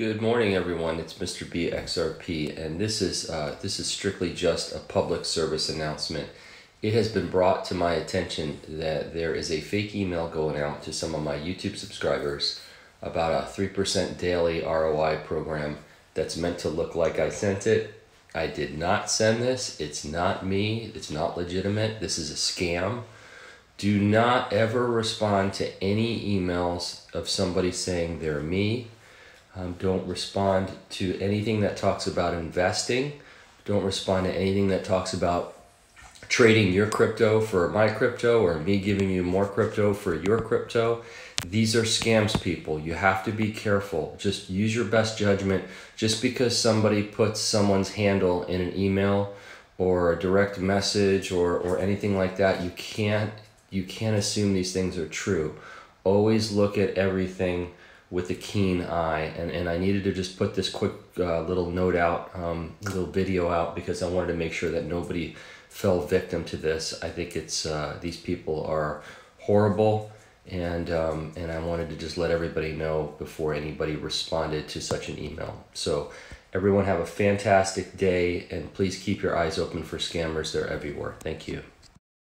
Good morning, everyone. It's Mr. BXRP, and this is uh, this is strictly just a public service announcement. It has been brought to my attention that there is a fake email going out to some of my YouTube subscribers about a three percent daily ROI program that's meant to look like I sent it. I did not send this. It's not me. It's not legitimate. This is a scam. Do not ever respond to any emails of somebody saying they're me um, don't respond to anything that talks about investing. Don't respond to anything that talks about trading your crypto for my crypto or me giving you more crypto for your crypto. These are scams, people. You have to be careful. Just use your best judgment. Just because somebody puts someone's handle in an email or a direct message or, or anything like that, you can't you can't assume these things are true. Always look at everything with a keen eye. And, and I needed to just put this quick uh, little note out, um, little video out, because I wanted to make sure that nobody fell victim to this. I think it's uh, these people are horrible. And, um, and I wanted to just let everybody know before anybody responded to such an email. So everyone have a fantastic day and please keep your eyes open for scammers. They're everywhere. Thank you.